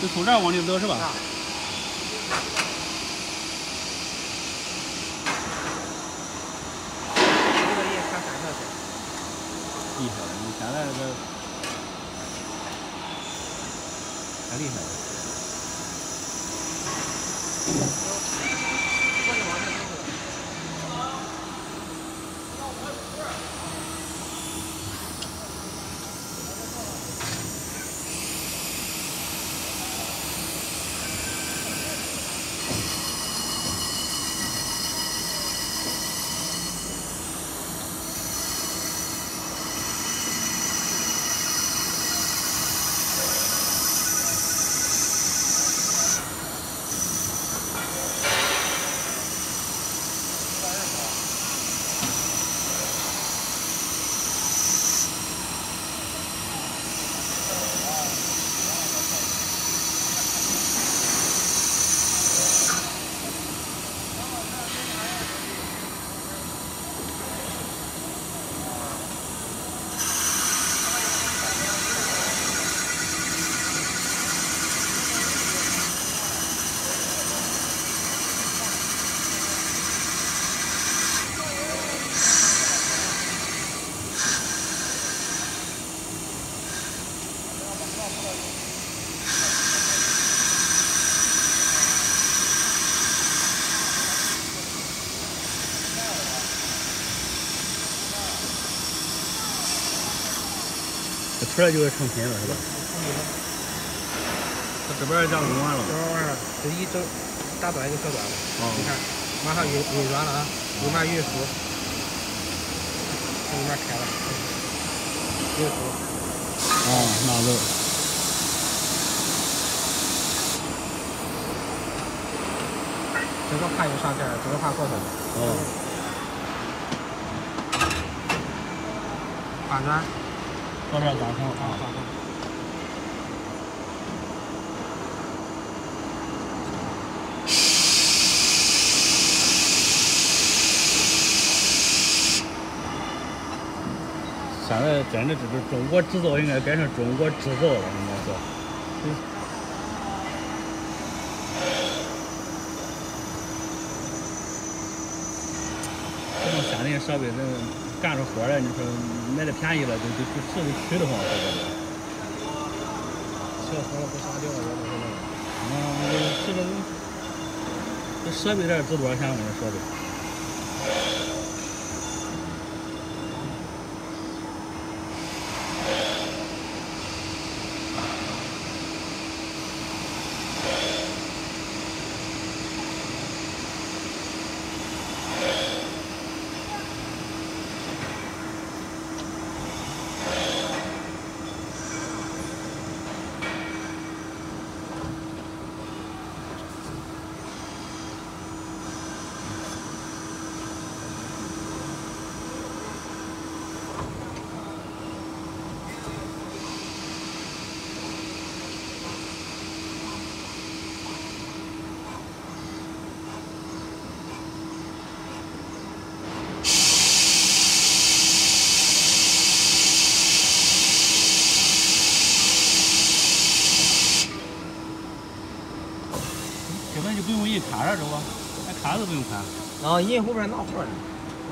就从这儿往里走是吧？厉害了，你现在这个太厉害了。这出来就是成品了是吧？它这边儿加工完了这。玩意儿这一整打断一个小段子，哦你看，马上运运转了啊，右面运输，从里面开了，运输，啊，拿走。这个盘又上线了，这个盘过去了，哦，盘转，到这儿刚好好好啊。现在真的这是中国制造，应该改成中国制造了，应该说。这种先进设备，能干着活了，你说卖的便宜了，就就就实在去的慌，这个。小活了不杀掉，我都是那个。啊，这个这设备这值多少钱？我跟你说的根本就不用印卡了，这不，连卡都不用看。然后银后边拿货呢，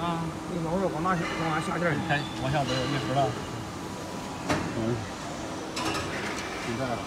啊，你老是光拿光拿下垫儿开往下走，没事了。嗯，现在了。